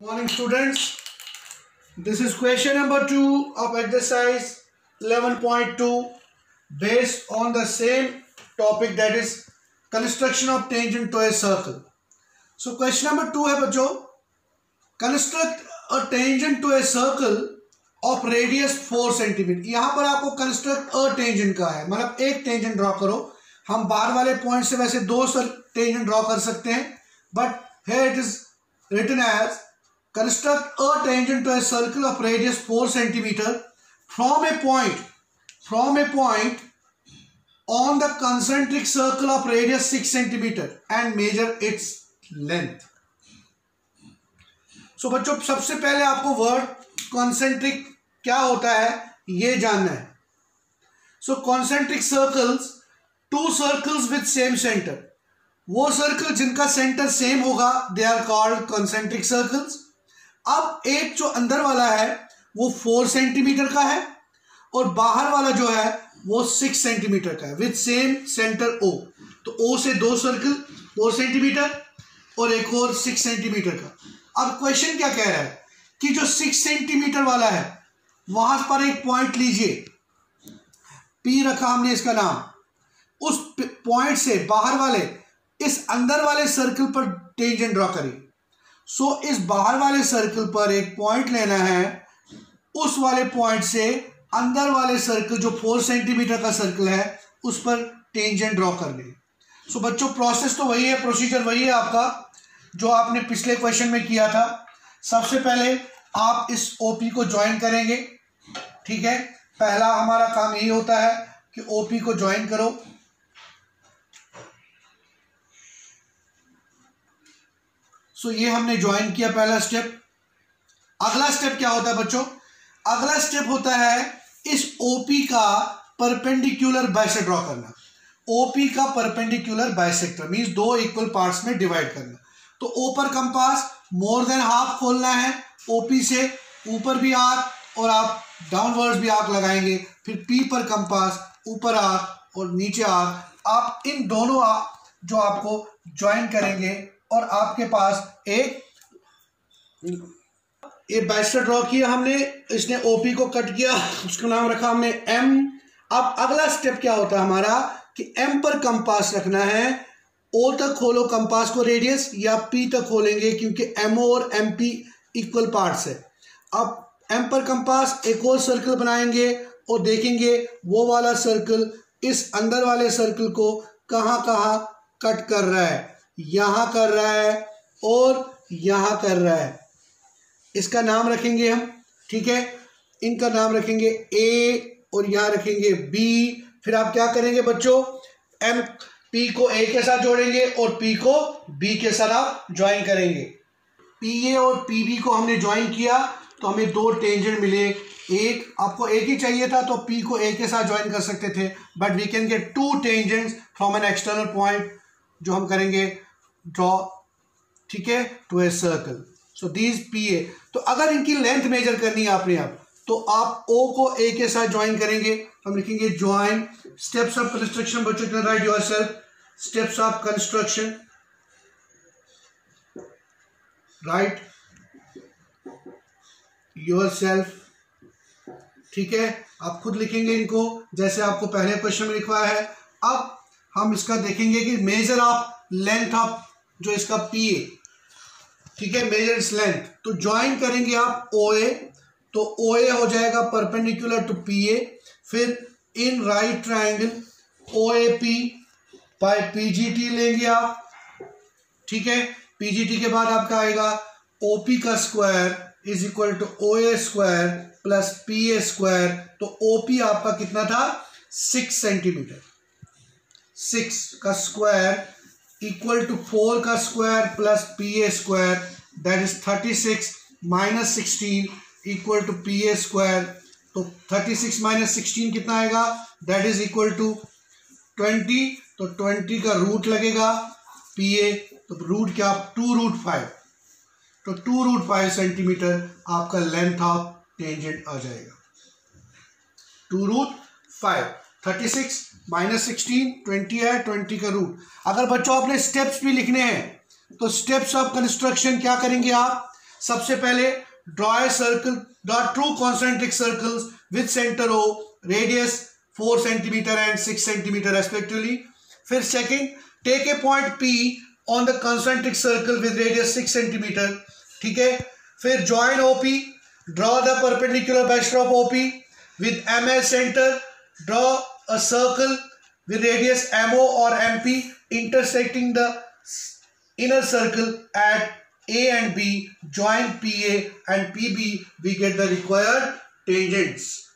Morning students. This is question number 2 of exercise 11.2 based on the same topic that is construction of tangent to a circle. So question number 2 है बच्चों construct a tangent to a circle of radius 4 centimetre यहाँ पर आपको construct a tangent का है मतलब एक tangent draw करो हम बाहर वाले पॉइंट से वैसे दो tangent ड्रॉ कर सकते हैं but here it is written as construct a tangent to a circle of radius 4 centimeter from a point from a point on the concentric circle of radius 6 centimeter and measure its length so, बच्चों सबसे पहले आपको word concentric क्या होता है ये जानना है so concentric circles two circles with same centre वो सर्कल जिनका सेंटर सेम होगा they are called concentric circles अब एक जो अंदर वाला है, वो फोर सेंटीमीटर का है और बाहर वाला जो है, वो सिक्स सेंटीमीटर का है विथ सेम सेंटर ओ तो ओ से दो सर्कल फोर सेंटीमीटर और एक और सिक्स सेंटीमीटर का। अब क्वेश्चन क्या कह रहा है? कि जो सिक्स सेंटीमीटर वाला है, वहाँ पर एक पॉइंट लीजिए। पी रखा हमने इसका नाम। उस पॉइंट से बाहर वाले, इस अंदर वाले सर्कल पर टेंजेंट ड्रॉ करिए। सो so, इस बाहर वाले सर्कल पर एक पॉइंट लेना है। उस वाले पॉइंट से अंदर वाले सर्कल जो फोर सेंटीमीटर का सर्कल है उस पर टेंजेंट ड्रॉ करने सो so, बच्चों प्रोसेस तो वही है प्रोसीजर वही है आपका जो आपने पिछले क्वेश्चन में किया था। सबसे पहले आप इस ओपी को ज्वाइन करेंगे ठीक है? पहला हमारा काम यही होता है कि ओपी को ज्वाइन करो। सो ये हमने ज्वाइन किया पहला स्टेप अगला स्टेप क्या होता है बच्चों? अगला स्टेप होता है इस ओपी का परपेंडिकुलर बाइसेक्ट ड्रॉ करना। ओपी का परपेंडिकुलर बाइसेक्टर मींस दो इक्वल पार्ट्स में डिवाइड करना। तो ओ पर कंपास मोर देन हाफ़ खोलना है ओपी से। ऊपर भी आग और आप डाउनवर्ड्स भी आग लगाएँगे। फिर पी पर कंपास ऊपर आग और नीचे आग आप इन दोनों आग जो आपको ज्वाइन करेंगे और आपके पास एक ये बैस्टर ड्रॉ किया हमने, इसने ओपी को कट किया उसका नाम रखा हमने एम अब अगला स्टेप क्या होता है हमारा कि एम पर कंपास रखना है। ओ तक खोलो कंपास को रेडियस या पी तक खोलेंगे क्योंकि एमओ और एम पी इक्वल पार्ट्स है। अब एम पर कंपास एक और सर्कल बनाएँगे और देखेंगे वो वाला सर्कल इस अंदर वाले सर्कल को कहाँ कहाँ कट कर रहा है। यहाँ कर रहा है और यहाँ कर रहा है। इसका नाम रखेंगे हम, ठीक है? इनका नाम रखेंगे ए और यहाँ रखेंगे बी फिर आप क्या करेंगे बच्चों? एम पी को ए के साथ जोड़ेंगे और पी को बी के साथ आप ज्वाइन करेंगे। पी ए और पी बी को हमने ज्वाइन किया तो हमें दो टेंजेंट मिले। एक, आपको एक ही चाहिए था तो पी को ए के साथ ज्वाइन कर सकते थे। But we can get two tangents from an external point जो हम करेंगे। ड्रॉ ठीक है to a circle so these P A तो अगर इनकी लेंथ मेजर करनी है आपने आप तो आप ओ को ए के साथ ज्वाइन करेंगे। हम लिखेंगे ज्वाइन स्टेप्स ऑफ़ कंस्ट्रक्शन बच्चों के write yourself steps of construction write yourself ठीक है? आप खुद लिखेंगे इनको, जैसे आपको पहले क्वेश्चन में लिखवाया है। अब हम इसका देखेंगे कि मेजर ऑफ़ लेंथ ऑफ़ जो इसका पी ए ठीक है मेजर इट्स लेंथ तो ज्वाइन करेंगे आप ओ ए तो ओ ए हो जाएगा परपेंडिकुलर टू पी ए फिर in right triangle O A P by P G T लेंगे आप, ठीक है? पी जी टी के बाद आपका आएगा ओ पी का square is equal to O A square plus P A square तो ओ पी आपका कितना था? सिक्स सेंटीमीटर सिक्स का स्क्वायर इक्वल टू फोर का square plus P A square that is thirty six minus sixteen equal to P A square तो thirty six minus sixteen कितना आएगा? That is equal to twenty तो twenty का root लगेगा P A तो root क्या? Two root five तो two root five centimetre आपका लेंथ ऑफ़ टेंजेंट आ जाएगा. Two root five thirty six, minus sixteen, twenty है, ट्वेंटी का रूट अगर बच्चों आपने स्टेप्स भी लिखने हैं तो स्टेप्स ऑफ़ कंस्ट्रक्शन क्या करेंगे आप? सबसे पहले draw a circle draw two concentric circles with centre O radius four centimetre and six centimetre respectively फिर second take a point P on the concentric circle with radius six centimetre ठीक है? फिर join OP draw the perpendicular bisect of OP with M as centre draw a circle with radius MO or MP intersecting the inner circle at A and B, join PA and PB, we get the required tangents.